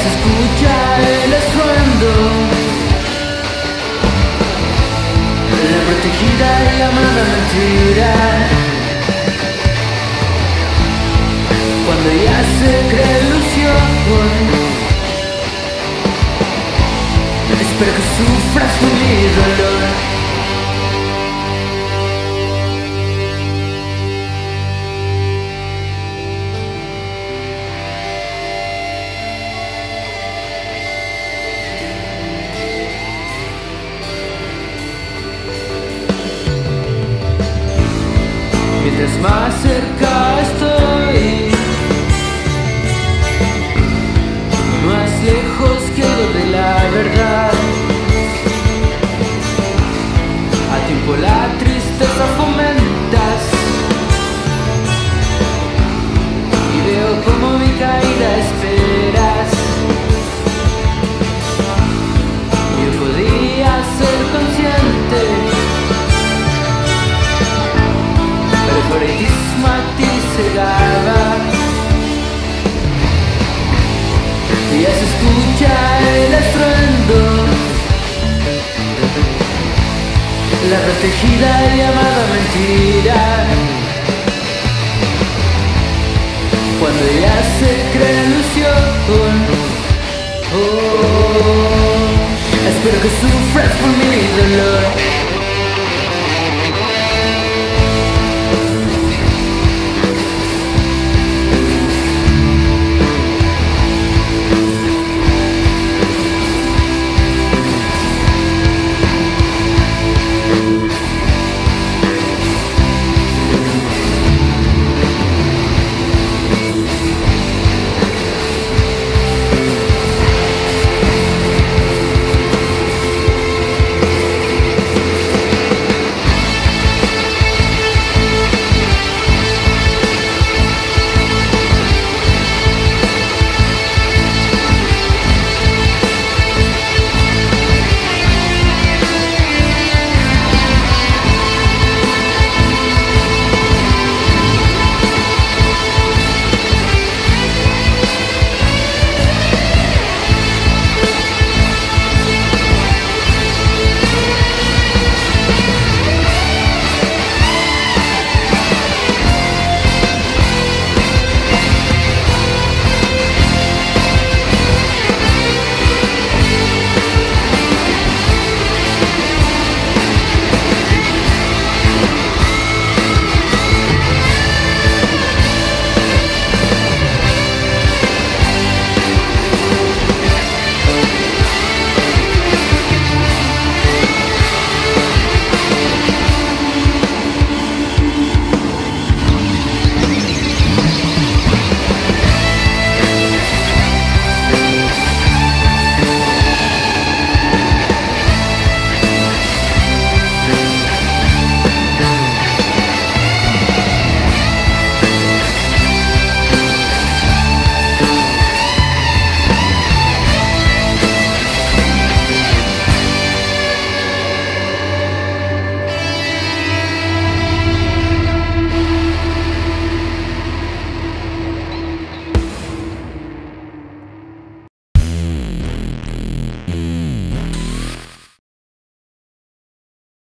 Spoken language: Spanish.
se escucha el estruendo. La protegida llamada mentira. Cuando ya se cree ilusión. Espero que sufras por mi Más cerca estoy, más lejos quedo de la verdad. A tiempo la tristeza fomentas y veo como mi caída esperas. Ya se escucha el estruendo. La protegida llamada mentira. Cuando ya se cree ilusión oh, Espero que sufras por mi dolor